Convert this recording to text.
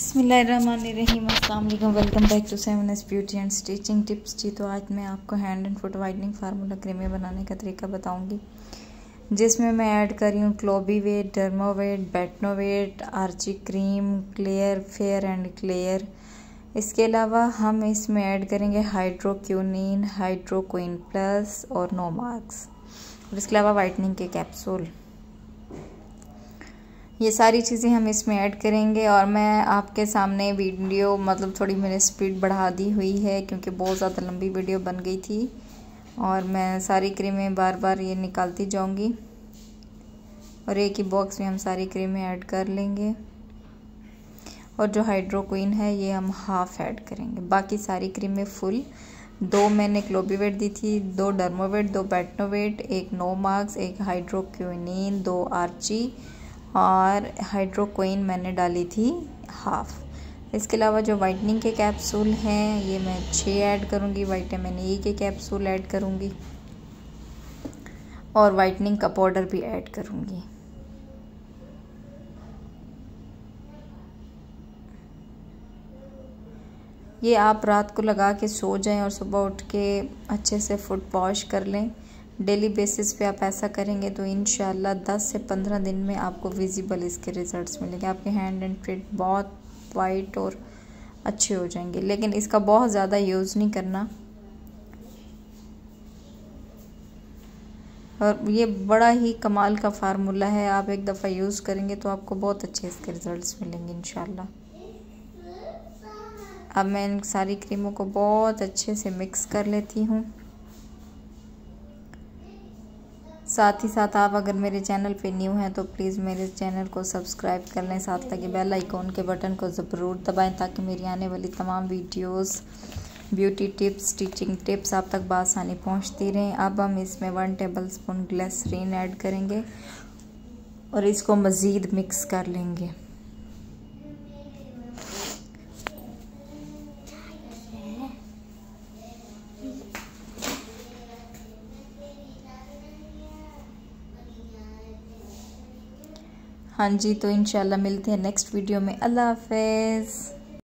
बसमीम अल्लाम welcome back to seven s beauty and stitching tips जी। तो आज मैं आपको hand and foot whitening formula क्रीमें बनाने का तरीका बताऊँगी, जिसमें मैं ऐड कर रही हूँ क्लोबीवेट Dermovate Betnovate Archie cream, clear, fair and clear. इसके अलावा हम इसमें ऐड करेंगे हाइड्रोक्यूनिन, हाइड्रोक्विन प्लस और नो मार्क्स। और इसके अलावा वाइटनिंग के कैप्सूल। ये सारी चीज़ें हम इसमें ऐड करेंगे और मैं आपके सामने वीडियो मतलब थोड़ी मैंने स्पीड बढ़ा दी हुई है क्योंकि बहुत ज़्यादा लंबी वीडियो बन गई थी और मैं सारी क्रीमें बार बार ये निकालती जाऊँगी और एक ही बॉक्स में हम सारी क्रीमें ऐड कर लेंगे और जो हाइड्रोक्विन है ये हम हाफ़ ऐड करेंगे। बाकी सारी क्रीमें फुल। दो मैंने क्लोबीवेट दी थी, दो डर्मोवेट, दो बैटनोवेट, एक नो मार्क्स, एक हाइड्रोक्यूनिन दो आर्ची और हाइड्रोक्विन मैंने डाली थी हाफ़ इसके अलावा जो वाइटनिंग के कैप्सूल हैं, ये मैं छः ऐड करूँगी. वाइटामिन ई के कैप्सूल ऐड करूँगी. और वाइटनिंग का पाउडर भी ऐड करूँगी. ये आप रात को लगा के सो जाएँ और सुबह उठ के अच्छे से फुट वॉश कर लें. डेली बेसिस पे आप ऐसा करेंगे तो इन 10 से 15 दिन में आपको विजिबल इसके रिज़ल्ट्स मिलेंगे। आपके हैंड एंड फिट बहुत वाइट और अच्छे हो जाएँगे। लेकिन इसका बहुत ज़्यादा यूज़ नहीं करना। और ये बड़ा ही कमाल का फार्मूला है। आप एक दफ़ा यूज़ करेंगे तो आपको बहुत अच्छे इसके रिज़ल्ट्स मिलेंगे इन अब मैं इन सारी क्रीमों को बहुत अच्छे से मिक्स कर लेती हूँ। साथ ही साथ आप अगर मेरे चैनल पे न्यू हैं तो प्लीज़ मेरे चैनल को सब्सक्राइब कर लें। साथ लगे बेल आइकॉन के बटन को ज़रूर दबाएँ ताकि मेरी आने वाली तमाम videos beauty tips, stitching tips आप तक बासानी पहुँचती रहें। अब हम इसमें one tablespoon glycerine add करेंगे और इसको मज़ीद मिक्स कर लेंगे। हाँ जी तो इन मिलते हैं नेक्स्ट वीडियो में। अल्लाह हाफिज़।